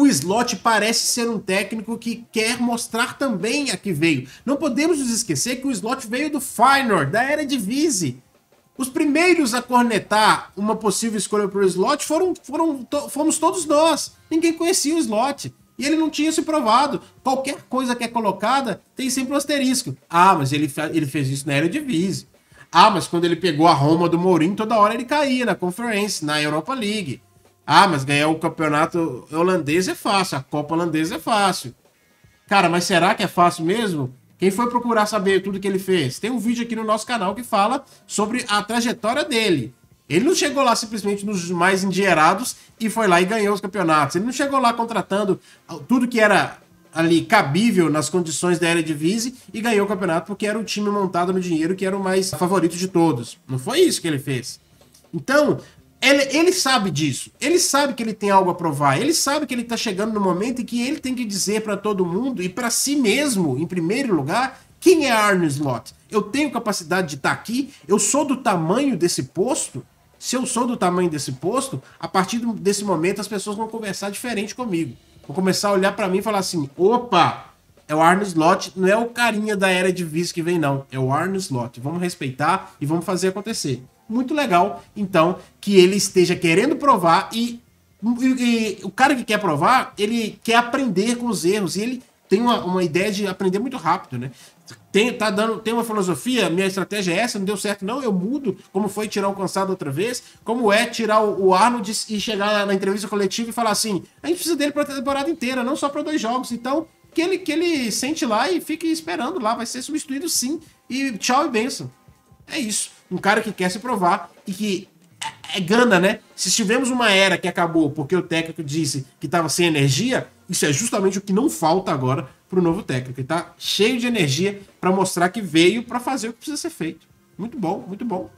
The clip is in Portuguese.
o Slot parece ser um técnico que quer mostrar também a que veio. Não podemos nos esquecer que o Slot veio do Feyenoord, da era de Vise. Os primeiros a cornetar uma possível escolha para o Slot foram, foram, to, fomos todos nós. Ninguém conhecia o Slot. E ele não tinha se provado. Qualquer coisa que é colocada tem sempre um asterisco. Ah, mas ele, ele fez isso na era de Vise. Ah, mas quando ele pegou a Roma do Mourinho, toda hora ele caía na Conference, na Europa League. Ah, mas ganhar o campeonato holandês é fácil, a Copa holandesa é fácil. Cara, mas será que é fácil mesmo? Quem foi procurar saber tudo que ele fez? Tem um vídeo aqui no nosso canal que fala sobre a trajetória dele. Ele não chegou lá simplesmente nos mais endinheirados e foi lá e ganhou os campeonatos. Ele não chegou lá contratando tudo que era ali cabível nas condições da Eredivisie e ganhou o campeonato porque era o time montado no dinheiro que era o mais favorito de todos. Não foi isso que ele fez. Então, ele, ele sabe disso. Ele sabe que ele tem algo a provar. Ele sabe que ele está chegando no momento em que ele tem que dizer para todo mundo e para si mesmo, em primeiro lugar, quem é Arne Slot. Eu tenho capacidade de estar tá aqui. Eu sou do tamanho desse posto. Se eu sou do tamanho desse posto, a partir desse momento as pessoas vão conversar diferente comigo. Vão começar a olhar para mim e falar assim: opa, é o Arne Slot, não é o carinha da era de vice que vem, não. É o Arne Slot. Vamos respeitar e vamos fazer acontecer. Muito legal, então, que ele esteja querendo provar e, e, e o cara que quer provar, ele quer aprender com os erros e ele tem uma, uma ideia de aprender muito rápido, né? Tem, tá dando, tem uma filosofia, minha estratégia é essa, não deu certo, não, eu mudo, como foi tirar o cansado outra vez, como é tirar o, o Arnold e chegar na, na, entrevista coletiva e falar assim, a gente precisa dele para a temporada inteira, não só para dois jogos, então que ele, que ele sente lá e fique esperando lá, vai ser substituído sim, e tchau e benção. É isso. Um cara que quer se provar e que é, é gana, né? Se tivemos uma era que acabou porque o técnico disse que estava sem energia, isso é justamente o que não falta agora para o novo técnico. Ele está cheio de energia para mostrar que veio para fazer o que precisa ser feito. Muito bom, muito bom.